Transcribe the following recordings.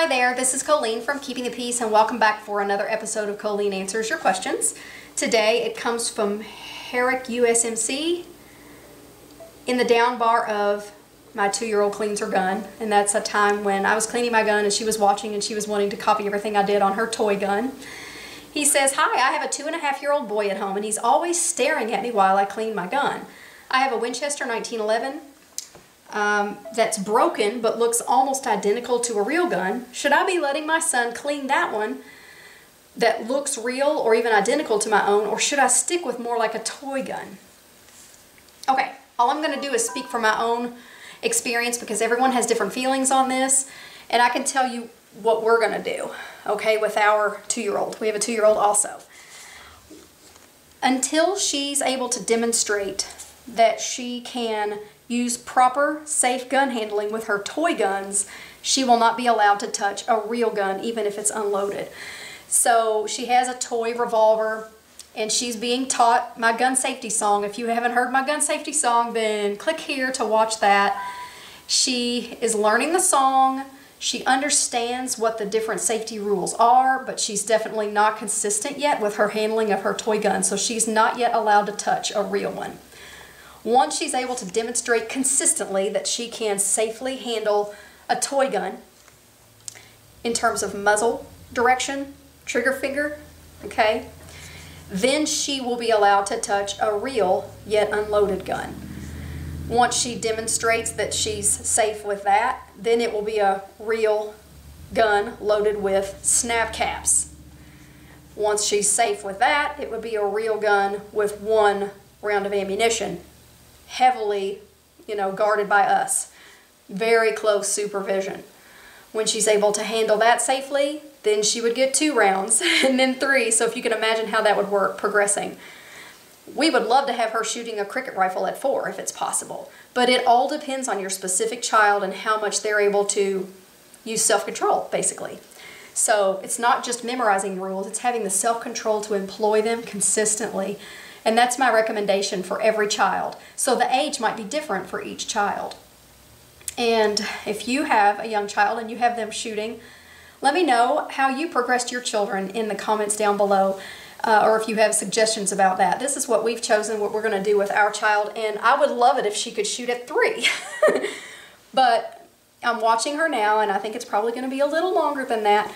Hi there, this is Colleene from Keeping the Piece and welcome back for another episode of Colleene Answers Your Questions. Today it comes from Herick USMC in the down bar of my two-year-old cleans her gun and that's a time when I was cleaning my gun and she was watching and she was wanting to copy everything I did on her toy gun. He says, hi, I have a two and a half year old boy at home and he's always staring at me while I clean my gun. I have a Winchester 1911 um, that's broken but looks almost identical to a real gun. Should I be letting my son clean that one that looks real or even identical to my own or should I stick with more like a toy gun? Okay, all I'm going to do is speak from my own experience because everyone has different feelings on this and I can tell you what we're going to do, okay, with our two-year-old. We have a two-year-old also. Until she's able to demonstrate that she can use proper safe gun handling with her toy guns, she will not be allowed to touch a real gun even if it's unloaded. So she has a toy revolver and she's being taught my gun safety song. If you haven't heard my gun safety song, then click here to watch that. She is learning the song. She understands what the different safety rules are, but she's definitely not consistent yet with her handling of her toy gun, so she's not yet allowed to touch a real one. Once she's able to demonstrate consistently that she can safely handle a toy gun in terms of muzzle direction, trigger finger, okay, then she will be allowed to touch a real yet unloaded gun. Once she demonstrates that she's safe with that, then it will be a real gun loaded with snap caps. Once she's safe with that, it would be a real gun with one round of ammunition, heavily, you know, guarded by us. Very close supervision. When she's able to handle that safely, then she would get two rounds and then three. So if you can imagine how that would work progressing. We would love to have her shooting a cricket rifle at four if it's possible, but it all depends on your specific child and how much they're able to use self-control, basically. So it's not just memorizing rules, it's having the self-control to employ them consistently. And that's my recommendation for every child. So the age might be different for each child. And if you have a young child and you have them shooting, let me know how you progressed your children in the comments down below uh, or if you have suggestions about that. This is what we've chosen, what we're going to do with our child, and I would love it if she could shoot at three. but I'm watching her now, and I think it's probably going to be a little longer than that.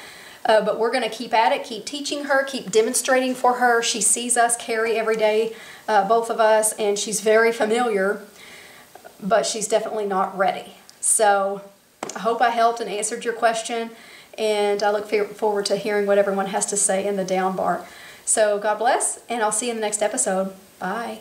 Uh, but we're going to keep at it, keep teaching her, keep demonstrating for her. She sees us carry every day, uh, both of us, and she's very familiar, but she's definitely not ready. So I hope I helped and answered your question, and I look forward to hearing what everyone has to say in the down bar. So God bless, and I'll see you in the next episode. Bye.